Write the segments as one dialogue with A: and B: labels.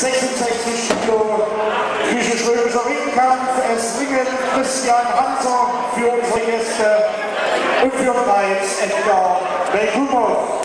A: 66 Kilo physisch-römischer Ringkampf. Es ringen Christian Hanser für unsere Gäste und für Preis Edgar Belkumow.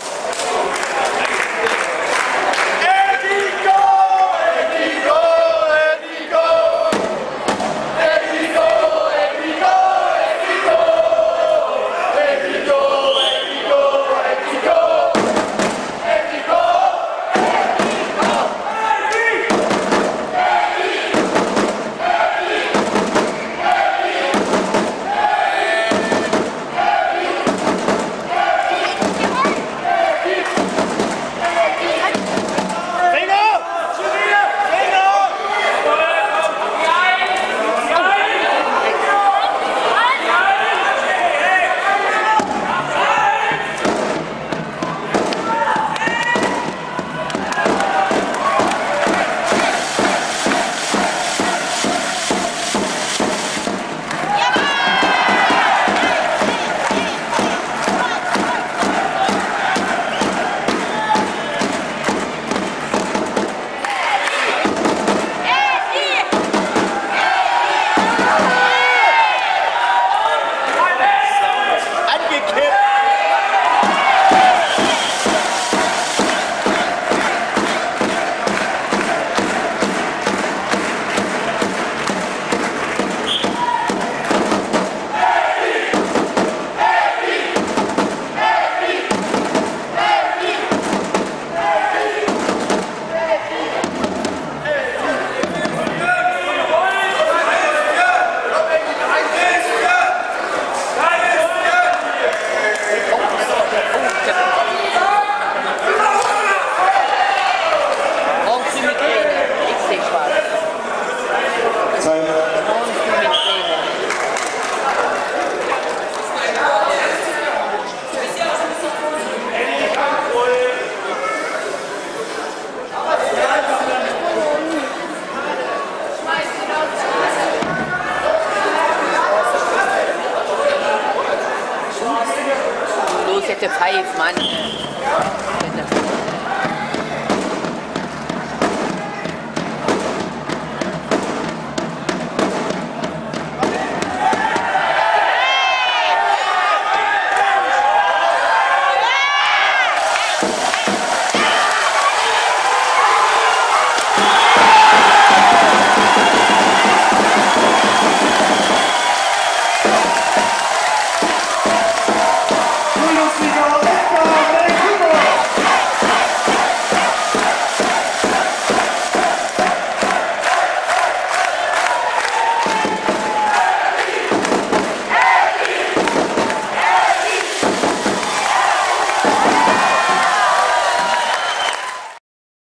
B: the five man.